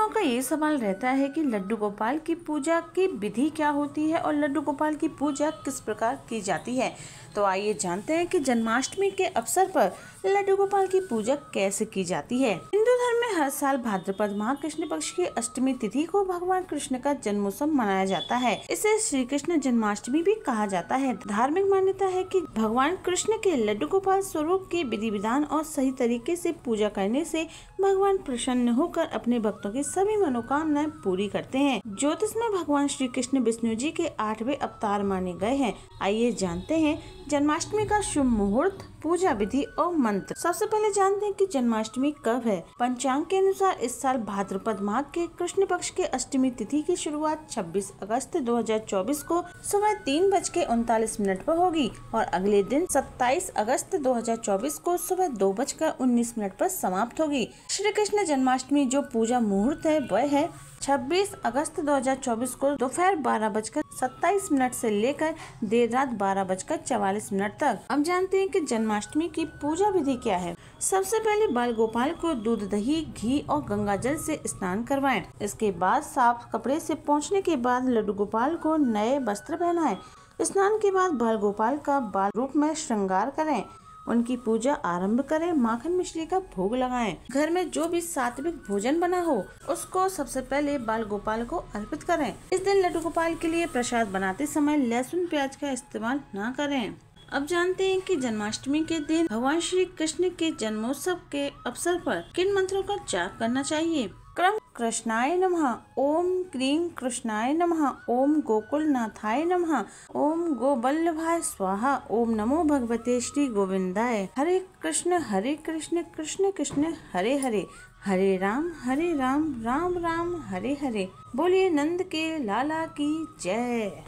लोगों का ये सवाल रहता है कि लड्डू गोपाल की पूजा की विधि क्या होती है और लड्डू गोपाल की पूजा किस प्रकार की जाती है? तो आइए जानते हैं कि जन्माष्टमी के अवसर पर लड्डू गोपाल की पूजा कैसे की जाती है। हर साल भाद्रपद माह कृष्ण पक्ष की अष्टमी तिथि को भगवान कृष्ण का जन्मोत्सव मनाया जाता है। इसे श्री कृष्ण जन्माष्टमी भी कहा जाता है। धार्मिक मान्यता है कि भगवान कृष्ण के लड्डू गोपाल स्वरूप के विधि विधान और सही तरीके से पूजा करने से भगवान प्रसन्न होकर अपने भक्तों की सभी मनोकामनाएँ पूरी करते हैं। ज्योतिष में भगवान श्री कृष्ण विष्णु जी के आठवें अवतार माने गए हैं। आइए जानते हैं जन्माष्टमी का शुभ मुहूर्त, पूजा विधि और मंत्र। सबसे पहले जानते हैं कि जन्माष्टमी कब है। पंचांग के अनुसार इस साल भाद्रपद माह के कृष्ण पक्ष के अष्टमी तिथि की शुरुआत 26 अगस्त 2024 को सुबह तीन बज के उनतालीस मिनट पर होगी और अगले दिन 27 अगस्त 2024 को सुबह दो बजकर उन्नीस मिनट पर समाप्त होगी। श्री कृष्ण जन्माष्टमी जो पूजा मुहूर्त है, वह है 26 अगस्त 2024 को दोपहर बारह बजकर सत्ताईस मिनट से लेकर देर रात बारह बजकर चवालीस मिनट तक अब जानते हैं कि जन्माष्टमी की पूजा विधि क्या है सबसे पहले बाल गोपाल को दूध, दही, घी और गंगा जल से स्नान करवाएँ। इसके बाद साफ़ कपड़े से पहुँचने के बाद लड्डू गोपाल को नए वस्त्र पहनाएँ। स्नान के बाद बाल गोपाल का बाल रूप में श्रृंगार करें उनकी पूजा आरंभ करें, माखन मिश्री का भोग लगाएँ। घर में जो भी सात्विक भोजन बना हो, उसको सबसे पहले बाल गोपाल को अर्पित करें। इस दिन लड्डू गोपाल के लिए प्रसाद बनाते समय लहसुन प्याज का इस्तेमाल न करें। अब जानते हैं कि जन्माष्टमी के दिन भगवान श्री कृष्ण के जन्मोत्सव के अवसर पर किन मंत्रों का जाप करना चाहिए? क्रम कृष्णाय नमः। ओम क्रीम कृष्णाय नमः। ओम गोकुलनाथाय नमः। ओम गोबल्लभाय स्वाहा। ओम नमो भगवते श्री गोविंदाय। हरे कृष्ण हरे कृष्ण कृष्ण कृष्ण, हरे हरे। हरे राम हरे राम राम राम, हरे हरे। बोलिए नंद के लाला की जय।